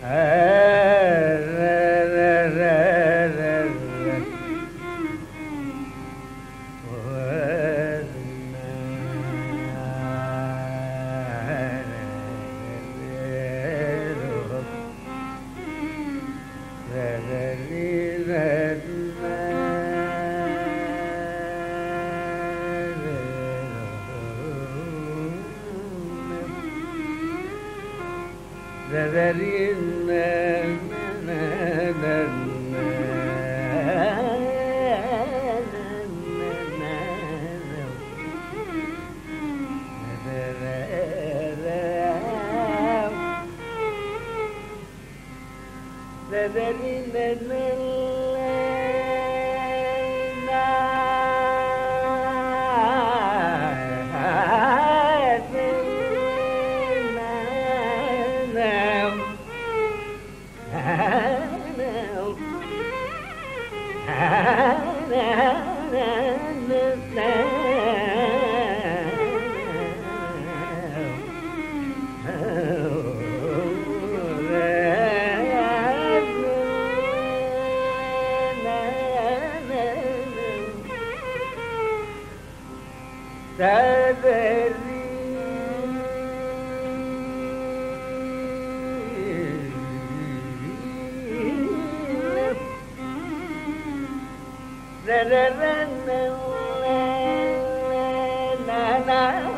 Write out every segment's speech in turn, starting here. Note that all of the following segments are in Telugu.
哎 da da da da da na na na na na.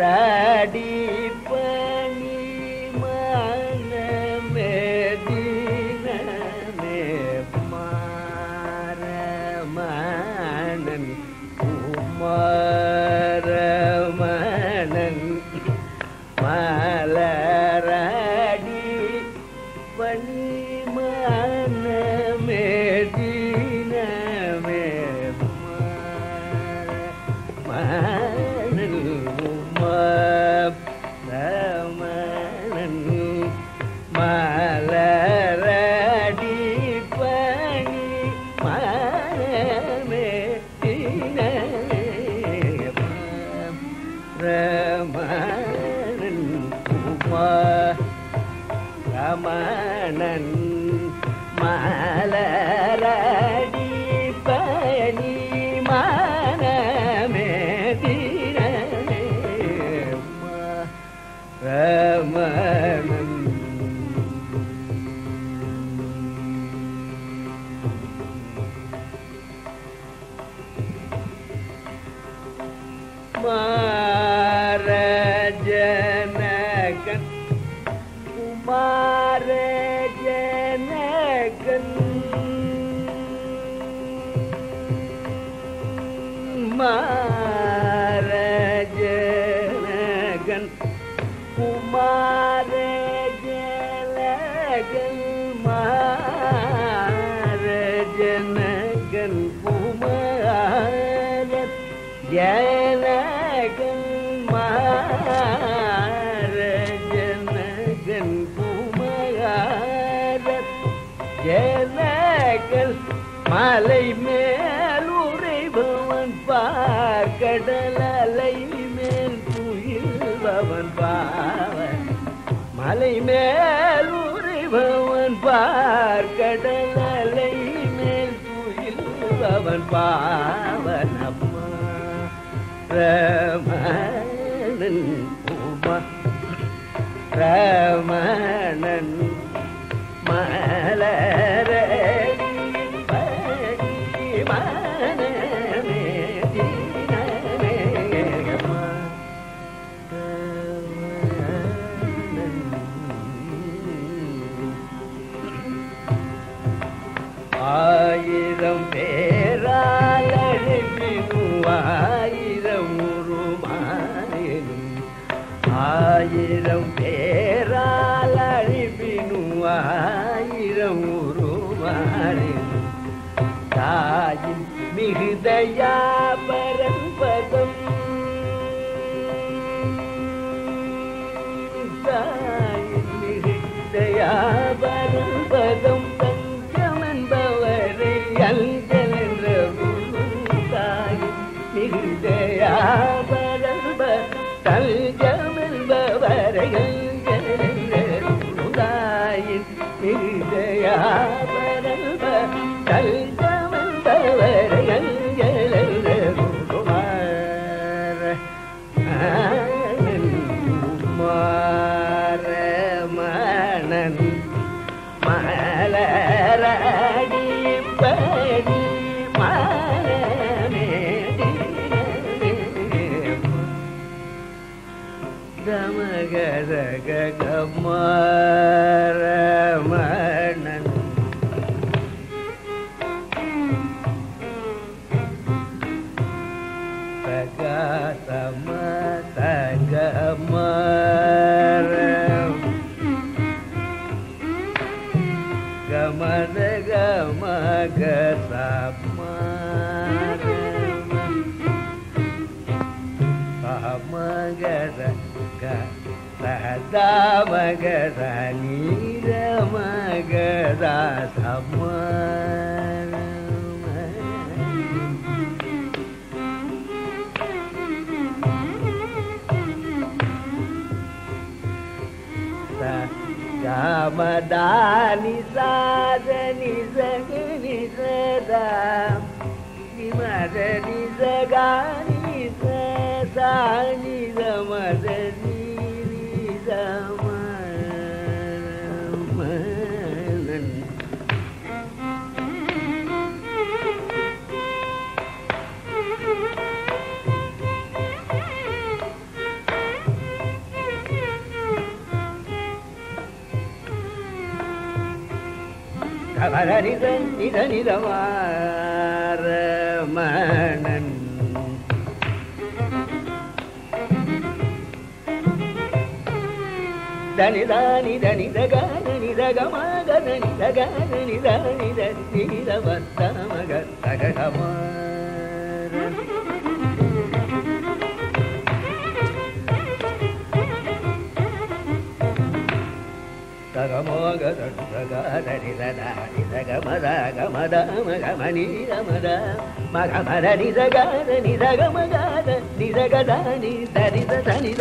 ready மலைகள் மலை மேலுரைபவன் பார் கடல் அலை மேல் புயல்பவன் பாவன் மலை மேலுரைபவன் பார் கடல் அலை மேல் புயல்பவன் பாவன் அம்மா ரமணன் ரமணன் गया ಗ ಸಹದಾ ಮಗದ ನೀರ ಮಗದ ಸಮಾನ గమదాని సాధని సగని సదా నిమదని సగాని கவலரித நித நிதவார மணன். దని దాని దని దగన నిదగ మగ దని దగన నిద నిద నిద వత్త మగ దని దద నిదగ మగ మని మద మగ మద నిదగ నిదగ దాని దరి దని